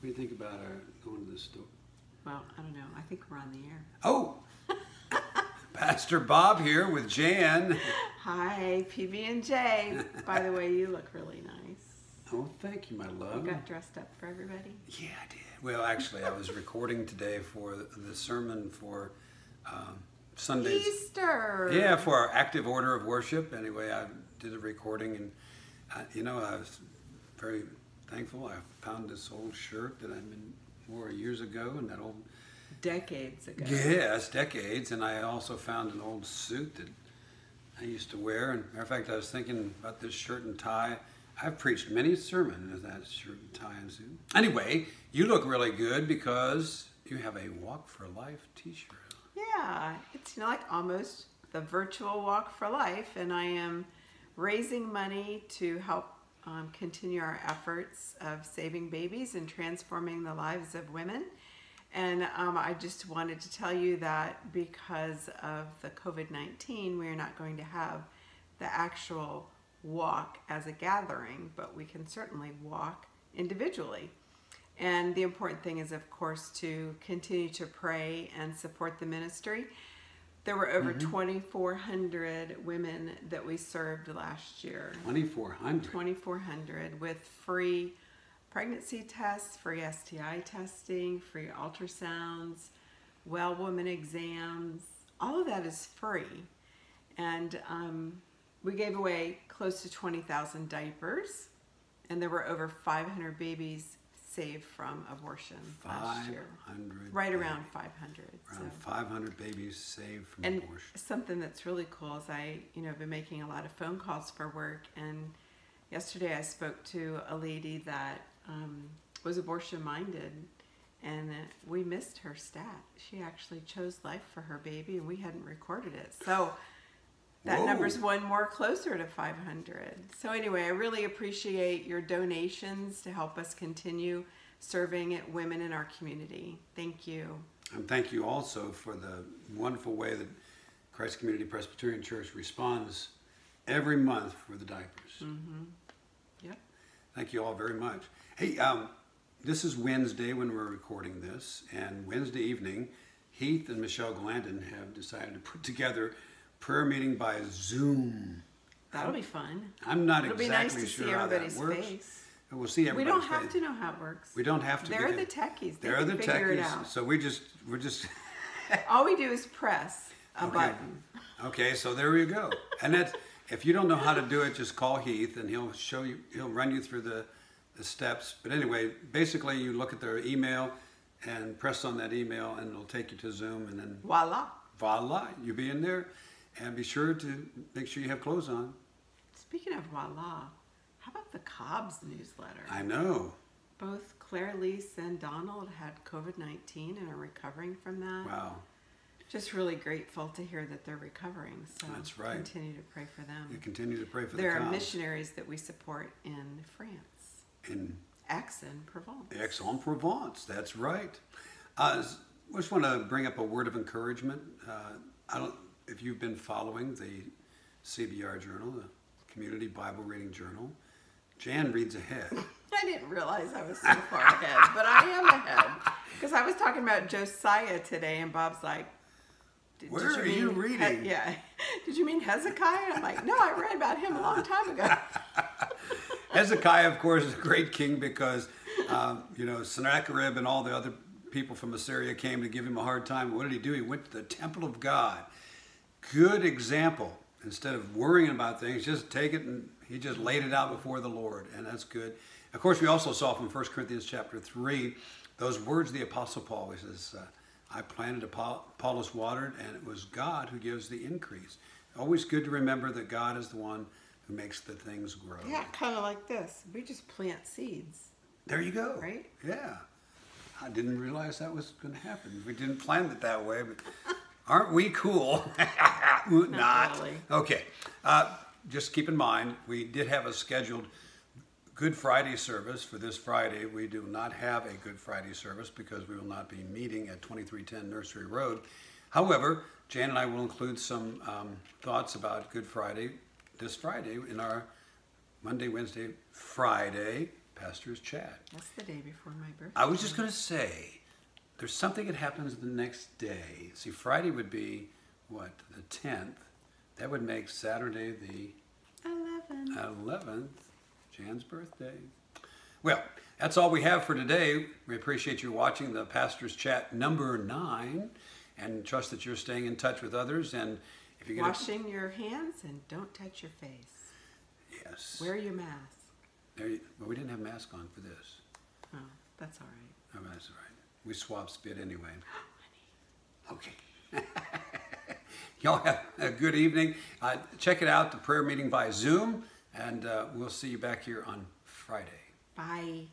What do you think about our going to the store? Well, I don't know. I think we're on the air. Oh, Pastor Bob here with Jan. Hi, PB and J. By the way, you look really nice. Oh, thank you, my love. You got dressed up for everybody. Yeah, I did. Well, actually, I was recording today for the sermon for um, Sundays. Easter. Yeah, for our active order of worship. Anyway, I did a recording, and I, you know, I was very thankful. I found this old shirt that I've been wore years ago, and that old decades ago. Yes, decades. And I also found an old suit that I used to wear. And matter of fact, I was thinking about this shirt and tie. I've preached many sermons with that shirt and tie and suit. Anyway, you look really good because you have a Walk for Life T-shirt. Yeah, it's you know, like almost the virtual Walk for Life, and I am raising money to help um, continue our efforts of saving babies and transforming the lives of women. And um, I just wanted to tell you that because of the COVID-19, we are not going to have the actual walk as a gathering, but we can certainly walk individually. And the important thing is, of course, to continue to pray and support the ministry. There were over mm-hmm. 2,400 women that we served last year. 2,400? 2,400 with free pregnancy tests, free STI testing, free ultrasounds, well woman exams. All of that is free. And um, we gave away close to 20,000 diapers, and there were over 500 babies saved from abortion last year. Right around 500. Around so. 500 babies saved from and abortion. something that's really cool is I, you know, have been making a lot of phone calls for work, and yesterday I spoke to a lady that um, was abortion minded, and we missed her stat. She actually chose life for her baby, and we hadn't recorded it. So that Whoa. number's one more closer to 500. So anyway, I really appreciate your donations to help us continue serving women in our community. Thank you. And thank you also for the wonderful way that Christ Community Presbyterian Church responds every month for the diapers. Mm-hmm. Yep. Thank you all very much. Hey, um, this is Wednesday when we're recording this, and Wednesday evening, Heath and Michelle Glandon have decided to put together prayer meeting by Zoom. That'll be fun. I'm not It'll exactly be nice sure to see everybody's how that works. face. We'll see everybody. We don't have to know how it works. We don't have to. They're the techies. They They're the techies. So we just we're just. All we do is press a okay. button. Okay, so there you go. And that's if you don't know how to do it, just call Heath and he'll show you. He'll run you through the the steps. But anyway, basically you look at their email and press on that email and it'll take you to Zoom and then voila. Voila, you'll be in there and be sure to make sure you have clothes on. Speaking of voila, how about the Cobb's newsletter? I know. Both Claire Lise and Donald had COVID 19 and are recovering from that. Wow. Just really grateful to hear that they're recovering. So that's right. Continue to pray for them. You continue to pray for there the There are missionaries that we support in France. In Aix-en-Provence. Aix-en-Provence, that's right. Uh, I just want to bring up a word of encouragement. Uh, I don't if you've been following the CBR Journal, the Community Bible Reading Journal, Jan reads ahead. I didn't realize I was so far ahead, but I am ahead. Because I was talking about Josiah today, and Bob's like, did, Where did you are you reading? He yeah. Did you mean Hezekiah? I'm like, no, I read about him a long time ago. Hezekiah, of course, is a great king because, um, you know, Sennacherib and all the other people from Assyria came to give him a hard time. What did he do? He went to the temple of God good example. Instead of worrying about things, just take it and he just laid it out before the Lord, and that's good. Of course, we also saw from 1 Corinthians chapter 3 those words of the Apostle Paul. He says, uh, I planted, Apollos watered, and it was God who gives the increase. Always good to remember that God is the one who makes the things grow. Yeah, kind of like this. We just plant seeds. There you go. Right? Yeah. I didn't realize that was going to happen. We didn't plan it that way, but Aren't we cool? Not. Not really. Okay. Uh, just keep in mind, we did have a scheduled Good Friday service for this Friday. We do not have a Good Friday service because we will not be meeting at 2310 Nursery Road. However, Jan and I will include some um, thoughts about Good Friday this Friday in our Monday, Wednesday, Friday Pastor's Chat. That's the day before my birthday. I was just going to say, there's something that happens the next day. See, Friday would be, what, the 10th? That would make Saturday the 11. 11th, Jan's birthday. Well, that's all we have for today. We appreciate you watching the Pastor's Chat number nine and trust that you're staying in touch with others. And if you get Washing your hands and don't touch your face. yes, Wear your mask. there you, but we didn't have mask on for this. Oh, that's all right. Oh, that's all right. We swap spit anyway. Okay. Y'all have a good evening. Uh, check it out, the prayer meeting by Zoom, and uh, we'll see you back here on Friday. Bye.